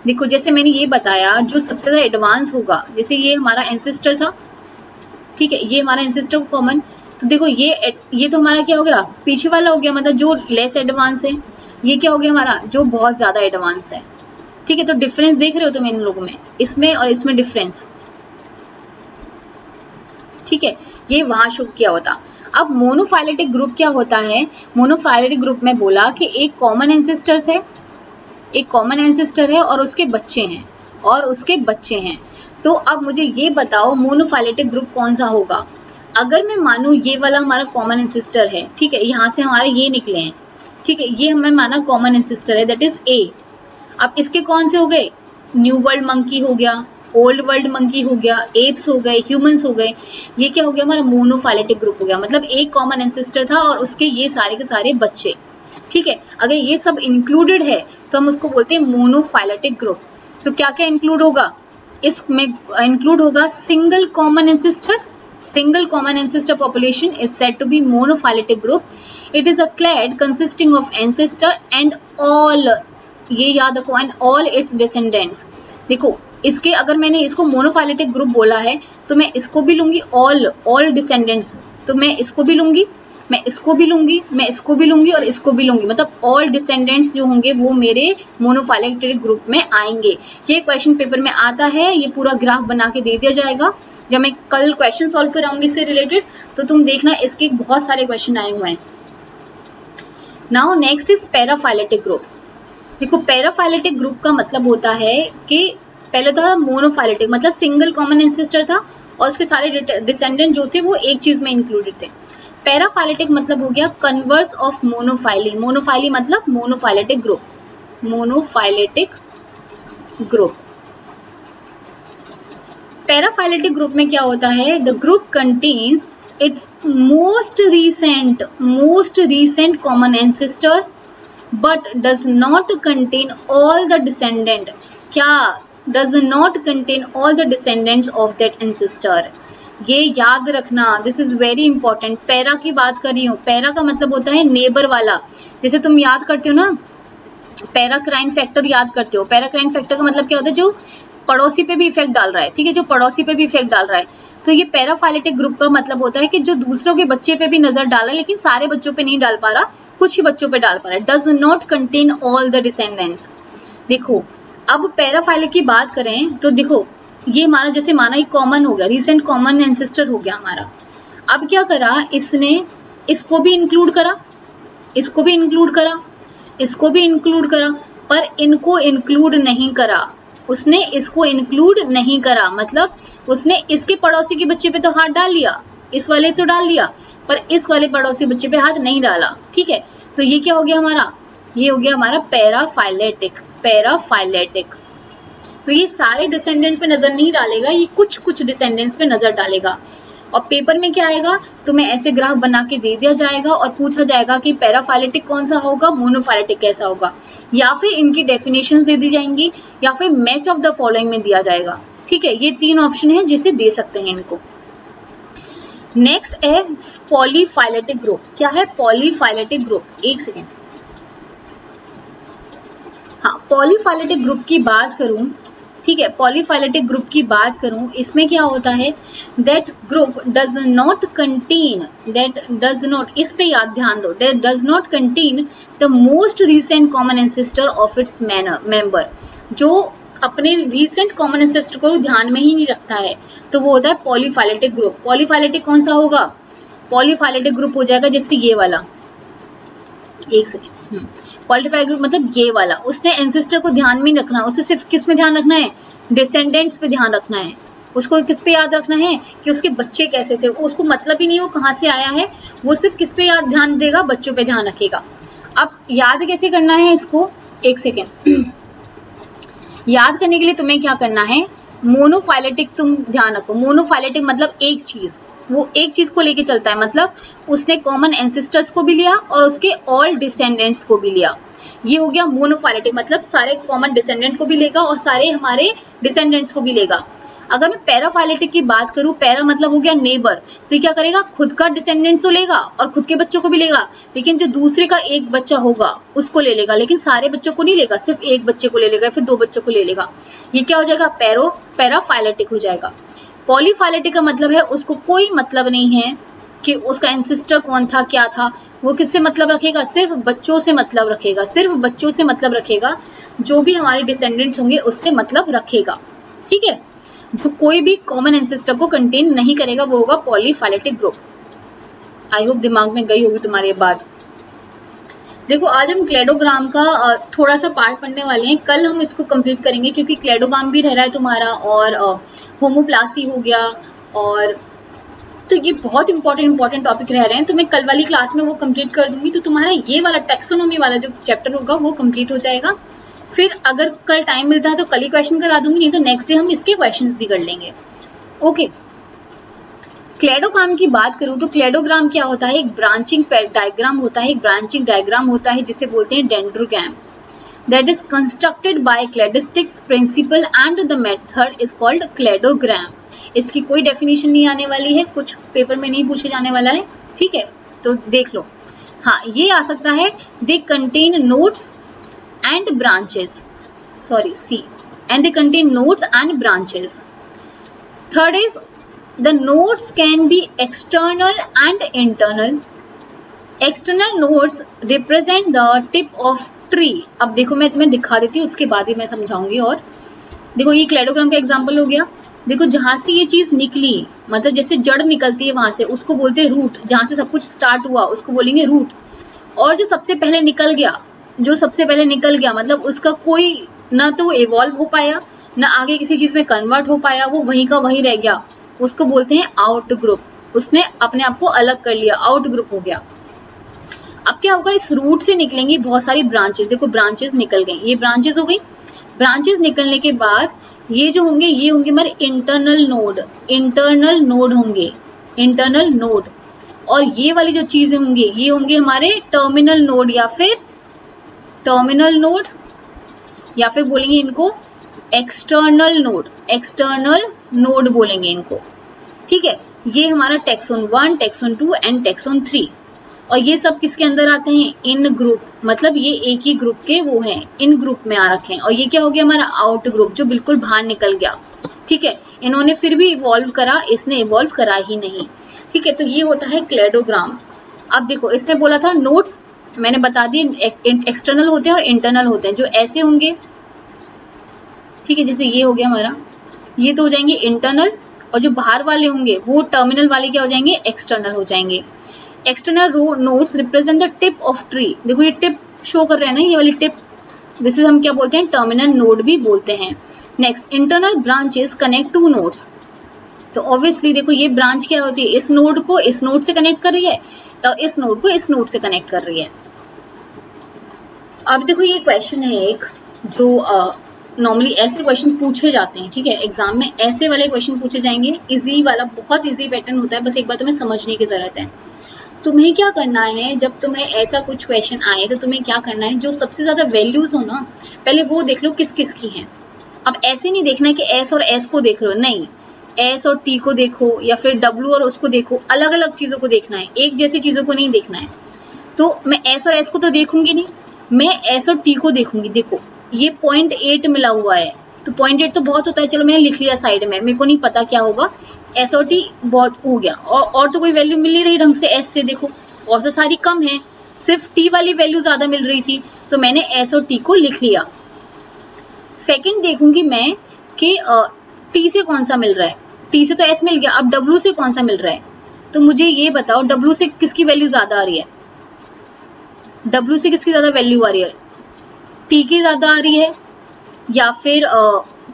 Speaker 1: देखो, जैसे मैंने ये बताया, जो सबसे ज़्यादा एडवांस होगा, जैसे ये हमारा एंसेस्टर था, ठीक है, ये हमारा एंसेस्टर कॉमन तो देखो, ये ये तो हमारा क्या हो गया, पीछे वाला हो गया मतलब जो लेस एडवांस है, ये क्या हो गया हमारा, जो बहुत ज़्यादा एडवांस है, ठीक है तो डिफरेंस देख रहे हो तुम इन लोगों में, इसमें और इसमें डिफरेंस ठीक है, ये वहाँ शो किया होता। अब मोनोफाइलेटिक ग्रुप क्या होता है मोनोफाइलेटिक ग्रुप में बोला कि एक कॉमन एंसेस्टर्स है एक कॉमन एंसेस्टर है और उसके बच्चे हैं, और उसके बच्चे हैं। तो अब मुझे ये बताओ मोनोफाइलेटिक ग्रुप कौन सा होगा? अगर मैं मानू ये वाला हमारा कॉमन एंसेस्टर है, ठीक है, यहाँ से हमारे ये निकले हैं, ठीक है, ये हमें माना कॉमन एंसेस्टर है दैट इज़ ए अब इसके कौन से हो गए? न्यू वर्ल्ड मंकी हो गया ओल्ड वर्ल्ड मंकी हो गया एप्स हो गए ह्यूमंस हो गए। ये क्या हो गया? हमारा मोनोफाइलेटिक ग्रुप हो गया। मतलब एक कॉमन एंसेस्टर था और उसके ये सारे के सारे बच्चे। ठीक है? अगर ये सब इंक्लूडेड है तो हम उसको बोलते हैं मोनोफाइलेटिक ग्रुप तो क्या क्या इंक्लूड होगा इसमें इंक्लूड होगा single common ancestor single common ancestor population is set to be monophyletic group it is a clade consisting of ancestor and all ये याद रखो एंड ऑल इट्स डिसेंडेंट्स देखो, इसके अगर मैंने इसको मोनोफाइलेटिक ग्रुप बोला है तो मैं इसको भी लूँगी ऑल ऑल डिसेंडेंट्स तो मैं इसको भी लूँगी मैं इसको भी लूँगी, मैं इसको भी लूँगी और इसको भी लूँगी। मतलब ऑल डिसेंडेंट्स जो होंगे, वो मेरे मोनोफाइलेटिक ग्रुप में आएँगे। ये क्वेश्चन पेपर में आता है, ये पूरा ग्राफ बना के दे दिया जाएगा। जब मैं कल क्वेश्चन सॉल्व कराऊँगी इससे रिलेटेड तो तुम देखना, इसके बहुत सारे क्वेश्चन आए हुए हैं। Now next is paraphyletic group देखो पैराफाइलेटिक ग्रुप का मतलब होता है कि पहले था मोनोफाइलेटिक मतलब सिंगल कॉमन एंसेस्टर था, और उसके सारे डिसेंडेंट जो थे, वो एक चीज़ में इंक्लूडेड थे। पैराफाइलेटिक मतलब हो गया कन्वर्स ऑफ़ मोनोफाइली मोनोफाइली मतलब monophyletic group monophyletic group paraphyletic group में क्या होता है? The group contains its most recent most recent common ancestor but does not contain all the descendant क्या? Does not contain all the descendants of that ancestor ये याद रखना this is very important para की बात कर रही हूँ। Para का मतलब होता है नेबर वाला। जैसे तुम याद करते हो ना, पैरा पैराक्राइन फैक्टर याद करते हो। पैरा पैराक्राइन फैक्टर का मतलब क्या होता है? जो पड़ोसी पे भी इफ़ेक्ट डाल रहा है, ठीक है? जो पड़ोसी पे भी इफ़ेक्ट डाल रहा है। तो ये पैराफाइलेटिक ग्रुप का मतलब होता है कि जो दूसरों के बच्चे पे भी नज़र डाला लेकिन सारे बच्चों पे नहीं डाल पा रहा, कुछ ही बच्चों पे डाल पा रहा है। Does not contain all the descendants देखो, अब पैराफाइलिक की बात करें तो देखो ये हमारा जैसे माना एक कॉमन हो गया रिसेंट कॉमन एंसेस्टर हो गया हमारा। अब क्या करा, इसने, इसको भी इंक्लूड करा, इसको भी इंक्लूड करा, इसको भी इंक्लूड करा, पर इनको इंक्लूड नहीं करा। उसने इसको इंक्लूड नहीं करा मतलब उसने इसके पड़ोसी के बच्चे पे तो हाथ डाल लिया, इस वाले तो डाल लिया, पर इस वाले पड़ोसी बच्चे पे हाथ नहीं डाला, ठीक है? तो ये क्या हो गया हमारा? ये हो गया हमारा पैराफाइलेटिक पैराफाइलेटिक तो ये सारे डिसेंडेंट पे नज़र नहीं डालेगा, ये कुछ कुछ डिसेंडेंट्स पे नज़र डालेगा। और पेपर में क्या आएगा? तुम्हें ऐसे ग्राफ बना के दे दिया जाएगा और पूछा जाएगा कि पैराफाइलेटिक कौन सा होगा मोनोफाइलेटिक कैसा होगा? या फिर इनकी डेफिनेशन दे दी जाएँगी, या फिर मैच ऑफ़ द फॉलोइंग में दिया जाएगा। ठीक है, ये तीन ऑप्शन है जिसे दे सकते हैं इनको। नेक्स्ट है पॉलीफाइलेटिक ग्रुप क्या है पॉलीफाइलेटिक ग्रुप एक सेकेंड हाँ पॉलीफाइलेटिक ग्रुप की बात करूँ ठीक है पॉलीफाइलेटिक ग्रुप की बात करूँ, इसमें क्या होता है that group does not contain that does not इस पे याद ध्यान दो that does not contain the most recent common ancestor of its member जो अपने रिसेंट कॉमन एंसेस्टर को ध्यान में ही नहीं रखता है तो वो होता है पॉलीफाइलेटिक ग्रुप पॉलीफाइलेटिक कौन सा होगा? पॉलीफाइलेटिक ग्रुप हो जाएगा जैसे ये वाला, एक सेकेंड क्वालिफाई ग्रुप मतलब ये वाला। उसने एंसेस्टर को ध्यान में रखना उसे सिर्फ़ किसमें ध्यान रखना है? डिसेंडेंट्स पे ध्यान रखना है। उसको किस पे याद रखना है? कि उसके बच्चे कैसे थे? उसको मतलब ही नहीं वो कहाँ से आया है। वो सिर्फ़ किस पे याद ध्यान देगा? बच्चों पे ध्यान रखेगा। अब याद कैसे करना है इसको? एक सेकेंड याद करने के लिए तुम्हें क्या करना है? मोनोफाइलेटिक तुम ध्यान रखो। मोनोफाइलेटिक मतलब एक चीज़। वो एक चीज़ को लेके चलता है मतलब उसने कॉमन एंसेस्टर्स को भी लिया और उसके ऑल डिसेंडेंट्स को भी लिया। ये हो गया मोनोफाइलेटिक मतलब सारे कॉमन डिसेंडेंट को भी लेगा और सारे हमारे डिसेंडेंट्स को भी लेगा। अगर मैं पैराफाइलेटिक की बात करूँ पैरा मतलब हो गया नेबर तो ये क्या करेगा? खुद का डिसेंडेंट तो लेगा और खुद के बच्चों को भी लेगा, लेकिन जो दूसरे का एक बच्चा होगा, उसको ले लेगा, लेकिन सारे बच्चों को नहीं लेगा, सिर्फ़ एक बच्चे को ले लेगा, फिर दो बच्चों को ले लेगा। ये क्या हो जाएगा? पैरो पैराफाइलेटिक हो जाएगा। पॉलीफाइलेटिक का मतलब है उसको कोई मतलब नहीं है कि उसका एंसिस्टर कौन था, क्या था। वो किससे मतलब रखेगा? सिर्फ़ बच्चों से मतलब रखेगा। सिर्फ़ बच्चों से मतलब रखेगा। जो भी हमारे डिसेंडेंट्स होंगे, उससे मतलब रखेगा। ठीक है? तो कोई भी कॉमन एंसेस्टर को कंटेन नहीं करेगा, वो होगा पॉलीफाइलेटिक ग्रुप आई होप दिमाग में गई होगी तुम्हारी बात। देखो, आज हम क्लेडोग्राम का थोड़ा सा पार्ट पढ़ने वाले हैं। कल हम इसको कंप्लीट करेंगे क्योंकि क्लेडोग्राम भी रह रहा है तुम्हारा और होमोप्लासी हो गया और तो ये बहुत इंपॉर्टेंट इंपॉर्टेंट टॉपिक रह रहे हैं। तो मैं कल वाली क्लास में वो कंप्लीट कर दूँगी। तो तुम्हारा ये वाला टेक्सोनोमी वाला जो चैप्टर होगा, वो कंप्लीट हो जाएगा। फिर अगर कल टाइम मिलता है तो कल ही क्वेश्चन करा दूँगी, नहीं तो नेक्स्ट डे हम इसके क्वेश्चन भी कर लेंगे। ओके क्लेडोग्राम की बात करूँ तो क्लेडोग्राम क्या होता है? एक ब्रांचिंग डायग्राम होता है, एक ब्रांचिंग डायग्राम होता है, जिसे बोलते हैं dendrogram that is constructed by cladistics principle and the method is called cladogram इसकी कोई डेफिनेशन नहीं आने वाली है, कुछ पेपर में नहीं पूछे जाने वाला है, ठीक है? तो देख लो। हाँ ये आ सकता है they contain nodes and branches sorry C and they contain nodes and branches third is the nodes can be external and internal. External nodes represent the tip of tree अब देखो मैं तुम्हें दिखा देती हूँ, उसके बाद ही मैं समझाऊँगी और। देखो ये क्लेडोग्राम का एग्ज़ाम्पल हो गया। देखो जहाँ से ये चीज़ निकली मतलब जैसे जड़ निकलती है वहाँ से, उसको बोलते हैं रूट जहाँ से सब कुछ स्टार्ट हुआ, उसको बोलेंगे रूट और जो सबसे पहले निकल गया, जो सबसे पहले निकल गया मतलब उसका कोई ना तो इवॉल्व हो पाया, ना आगे किसी चीज़ में कन्वर्ट हो पाया, वो वहीं का वहीं रह गया। उसको बोलते हैं आउट ग्रुप उसने अपने आप को अलग कर लिया आउट ग्रुप हो गया। अब क्या होगा, इस रूट से निकलेंगी बहुत सारी ब्रांचेस देखो ब्रांचेस निकल गई ये ब्रांचेस हो गई. ब्रांचेस निकलने के बाद ये जो होंगे, ये होंगे हमारे इंटरनल नोड इंटरनल नोड होंगे. इंटरनल नोड और ये वाली जो चीज़ें होंगी, ये होंगे हमारे टर्मिनल नोड या फिर टर्मिनल नोड या फिर बोलेंगे इनको एक्सटर्नल नोड एक्सटर्नल नोड बोलेंगे इनको। ठीक है? ये हमारा taxon one taxon two and taxon three और ये सब किसके अंदर आते हैं? इन ग्रुप मतलब ये एक ही ग्रुप के वो हैं, इन ग्रुप में आ रखे हैं। और ये क्या हो गया? हमारा आउट ग्रुप जो बिल्कुल बाहर निकल गया। ठीक है? इन्होंने फिर भी इवॉल्व करा, इसने इवॉल्व करा ही नहीं। ठीक है? तो ये होता है क्लेडोग्राम अब देखो, इसने बोला था नोट्स मैंने बता दी एक्सटर्नल होते हैं और इंटरनल होते हैं, जो ऐसे होंगे। ठीक है? जैसे ये हो गया हमारा। ये तो हो जाएँगे इंटरनल और जो बाहर वाले होंगे, वो टर्मिनल वाले क्या हो जाएँगे? एक्सटर्नल हो जाएँगे। External nodes represent the tip of tree देखो ये टिप शो कर रहे हैं ना, ये वाली टिप दिस इज़ हम क्या बोलते हैं? टर्मिनल नोड भी बोलते हैं। Next internal branches connect to nodes तो ऑब्वियसली देखो ये ब्रांच क्या होती है? इस नोड को इस नोड से कनेक्ट कर रही है और इस नोड को इस नोड से कनेक्ट कर रही है। अब देखो ये क्वेश्चन है एक, जो नॉर्मली ऐसे क्वेश्चन पूछे जाते हैं, ठीक है? एग्ज़ाम में ऐसे वाले क्वेश्चन पूछे जाएँगे इजी वाला, बहुत इजी पैटर्न होता है, बस एक बार तुम्हें समझने की ज़रूरत है। तुम्हें क्या करना है, जब तुम्हें ऐसा कुछ क्वेश्चन आए तो तुम्हें क्या करना है, जो सबसे ज़्यादा वैल्यूज़ हो ना, पहले वो देख लो किस किस की है। अब ऐसे नहीं देखना है कि एस और एस को देख लो, नहीं। एस और टी को देखो, या फिर डब्ल्यू और उसको देखो अलग अलग चीज़ों को देखना है, एक जैसी चीज़ों को नहीं देखना है। तो मैं एस और एस को तो देखूँगी नहीं, मैं एस और टी को देखूँगी, देखो। ये पॉइंट एट मिला हुआ है। तो पॉइंट एट तो बहुत होता है चलो मैंने लिख लिया साइड में मेरे को नहीं पता क्या होगा। एस और टी बहुत हो गया। और, और तो कोई वैल्यू मिल नहीं रही ढंग से एस से देखो। और तो सारी कम है। सिर्फ़ टी वाली वैल्यू ज़्यादा मिल रही थी तो मैंने एस और टी को लिख लिया। सेकंड देखूँगी मैं कि टी से कौन सा मिल रहा है। टी से तो एस मिल गया अब डब्ल्यू से कौन सा मिल रहा है? तो मुझे ये बताओ डब्ल्यू से किसकी वैल्यू ज़्यादा आ रही है? डब्ल्यू से किसकी ज़्यादा वैल्यू आ रही है? टी की ज़्यादा आ रही है, या फिर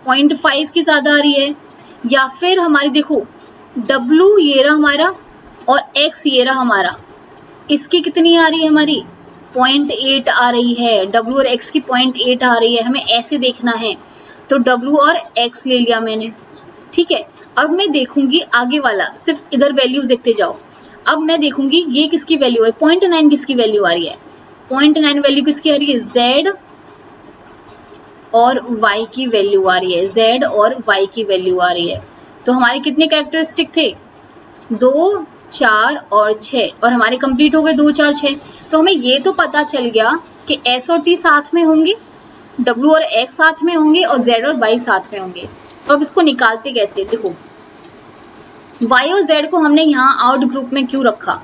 Speaker 1: पॉइंट फाइव की ज़्यादा आ रही है, या फिर हमारी देखो डब्लू ये रहा हमारा और एक्स ये रहा हमारा। इसकी कितनी आ रही है हमारी? पॉइंट एट आ रही है। डब्लू और एक्स की पॉइंट एट आ रही है। हमें ऐसे देखना है। तो डब्लू और एक्स ले लिया मैंने। ठीक है? अब मैं देखूँगी आगे वाला। सिर्फ़ इधर वैल्यूज़ देखते जाओ। अब मैं देखूँगी ये किसकी वैल्यू है? पॉइंट नाइन किसकी वैल्यू आ रही है? पॉइंट नाइन वैल्यू किसकी आ रही है? जेड और y की वैल्यू आ रही है, z और y की वैल्यू आ रही है। तो हमारे कितने कैरेक्टरिस्टिक थे? दो, चार और छ और हमारे कंप्लीट हो गए दो, चार छ तो हमें ये तो पता चल गया कि s और t साथ में होंगे, w और x साथ में होंगे और z और y साथ में होंगे। तो अब इसको निकालते कैसे? देखो। Y और z को हमने यहाँ आउट ग्रुप में क्यों रखा?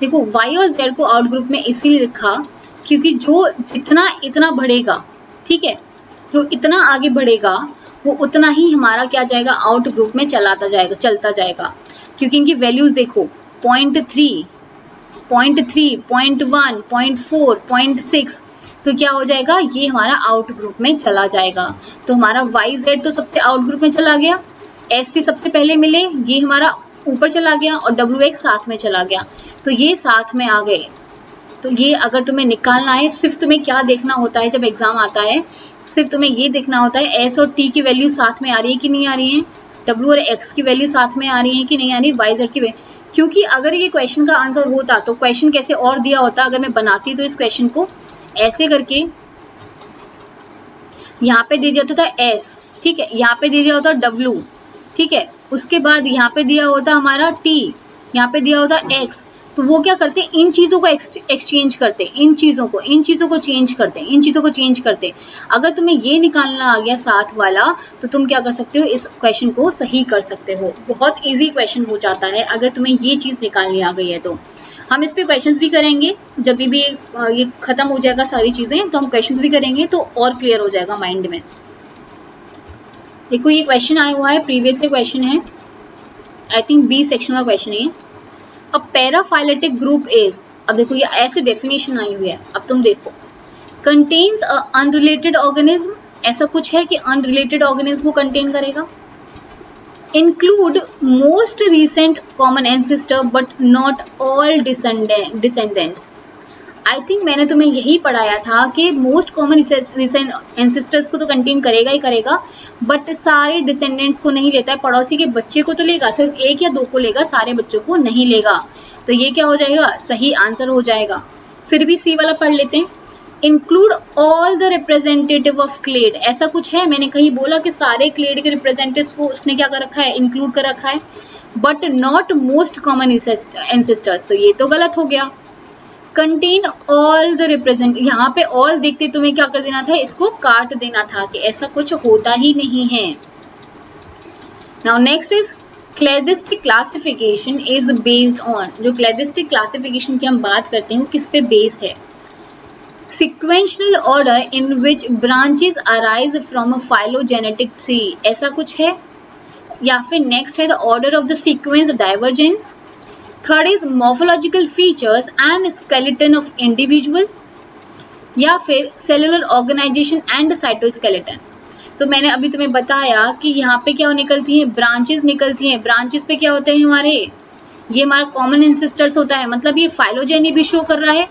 Speaker 1: देखो, y और z को आउट ग्रुप में इसीलिए रखा क्योंकि जो जितना, इतना बढ़ेगा ठीक है? जो इतना आगे बढ़ेगा, वो उतना ही हमारा क्या जाएगा? आउट ग्रुप में चलाता जाएगा, चलता जाएगा। क्योंकि इनकी वैल्यूज़ देखो point three point three point one point four point six तो क्या हो जाएगा? ये हमारा आउट ग्रुप में चला जाएगा। तो हमारा वाई जेड तो सबसे आउट ग्रुप में चला गया। एस टी सबसे पहले मिले, ये हमारा ऊपर चला गया और डब्ल्यू एक्स साथ में चला गया। तो ये साथ में आ गए। तो ये अगर तुम्हें निकालना है, सिर्फ़ तुम्हें क्या देखना होता है जब एग्ज़ाम आता है? सिर्फ़ तुम्हें ये देखना होता है एस और टी की वैल्यू साथ में आ रही है कि नहीं आ रही है? डब्ल्यू और एक्स की वैल्यू साथ में आ रही है कि नहीं आ रही? वाई जेड की क्योंकि अगर ये क्वेश्चन का आंसर होता तो क्वेश्चन कैसे और दिया होता? अगर मैं बनाती तो इस क्वेश्चन को ऐसे करके यहाँ पे दे दिया होता था एस ठीक है? यहाँ पे दे दिया होता डब्ल्यू ठीक है? उसके बाद यहाँ पे दिया होता हमारा टी यहाँ पे दिया होता एक्स तो वो क्या करते हैं? इन चीज़ों को एक्सचेंज करते हैं। इन चीज़ों को इन चीज़ों को चेंज करते हैं। इन चीज़ों को चेंज करते हैं। अगर तुम्हें ये निकालना आ गया साथ वाला तो तुम क्या कर सकते हो? इस क्वेश्चन को सही कर सकते हो। बहुत इजी क्वेश्चन हो जाता है अगर तुम्हें ये चीज़ निकालनी आ गई है तो। हम इस पर क्वेश्चन भी करेंगे। जब भी, भी ये खत्म हो जाएगा सारी चीज़ें तो हम क्वेश्चन भी करेंगे तो और क्लियर हो जाएगा माइंड में। देखो ये क्वेश्चन आया हुआ है प्रीवियस से क्वेश्चन है। आई थिंक बी सेक्शन का क्वेश्चन है अ पैराफाइलेटिक ग्रुप इज़ अब देखो, ये ऐसे डेफिनेशन आई हुई है। अब तुम देखो। कंटेन्स अनरिलेटेड ऑर्गेनिज्म ऐसा कुछ है कि अनरिलेटेड ऑर्गेनिज्म को कंटेन करेगा? Include most recent common ancestor but not all descendants I think मैंने तुम्हें यही पढ़ाया था कि मोस्ट कॉमन रिसेंट एंसिस्टर्स को तो कंटेन करेगा ही करेगा बट सारे डिसेंडेंट्स को नहीं लेता है। पड़ोसी के बच्चे को तो लेगा, सिर्फ़ एक या दो को लेगा, सारे बच्चों को नहीं लेगा। तो ये क्या हो जाएगा? सही आंसर हो जाएगा। फिर भी सी वाला पढ़ लेते हैं। Include all the representative of clade ऐसा कुछ है? मैंने कहीं बोला कि सारे क्लेड के रिप्रेजेंटेटिव को उसने क्या कर रखा है? इंक्लूड कर रखा है। But not most common ancestors तो ये तो गलत हो गया। कंटेन ऑल द रिप्रेजेंट यहाँ पे ऑल देखते तुम्हें क्या कर देना था? इसको काट देना था कि ऐसा कुछ होता ही नहीं है। Now next is cladistic classification is based on जो क्लेडिस्टिक क्लासिफिकेशन की हम बात करते हैं वो किस पे बेस है? Sequential order in which branches arise from a phylogenetic tree ऐसा कुछ है? या फिर नेक्स्ट है the order of the sequence divergence third is morphological features and skeleton of individual या फिर सेलुलर ऑर्गेनाइजेशन एंड साइटोस्केलेटन तो मैंने अभी तुम्हें बताया कि यहाँ पे क्या निकलती हैं? ब्रांचेस निकलती हैं। ब्रांचेस पे क्या होते हैं हमारे? ये हमारा कॉमन इंसिस्टर्स होता है। मतलब ये फाइलोजेनी भी शो कर रहा है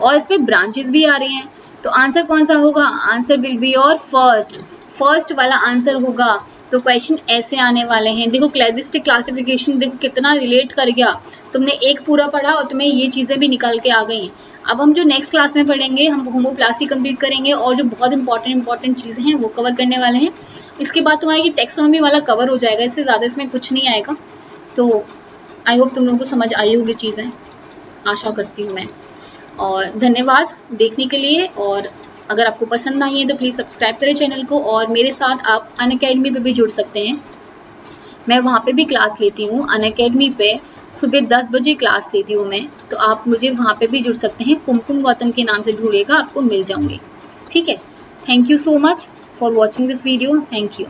Speaker 1: और इस पे ब्रांचेस भी आ रही हैं। तो आंसर कौन सा होगा? आंसर विल बी और फ़र्स्ट फ़र्स्ट वाला आंसर होगा तो क्वेश्चन ऐसे आने वाले हैं। देखो क्लेडिस्टिक क्लासिफिकेशन देखो कितना रिलेट कर गया। तुमने एक पूरा पढ़ा और तुम्हें ये चीज़ें भी निकल के आ गई। अब हम जो नेक्स्ट क्लास में पढ़ेंगे, हम होमोप्लासी कंप्लीट करेंगे और जो बहुत इंपॉर्टेंट इंपॉर्टेंट चीज़ें हैं, वो कवर करने वाले हैं। इसके बाद तुम्हारा ये टेक्सोनॉमी वाला कवर हो जाएगा, इससे ज़्यादा इसमें कुछ नहीं आएगा। तो आई होप तुम लोगों को समझ आई होगी चीज़ें। आशा करती हूँ मैं। और धन्यवाद देखने के लिए और अगर आपको पसंद आई है तो प्लीज़ सब्सक्राइब करें चैनल को और मेरे साथ आप अन अकेडमी पर भी जुड़ सकते हैं। मैं वहाँ पे भी क्लास लेती हूँ। अन अकेडमी पे सुबह दस बजे क्लास लेती हूँ मैं। तो आप मुझे वहाँ पे भी जुड़ सकते हैं। कुमकुम गौतम के नाम से ढूंढेगा आपको मिल जाऊँगी। ठीक है? Thank you so much for watching this video thank you